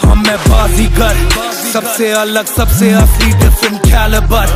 हाँ मैं बाजीगर। सबसे अलग सबसे असली डिफरेंट कैलिबर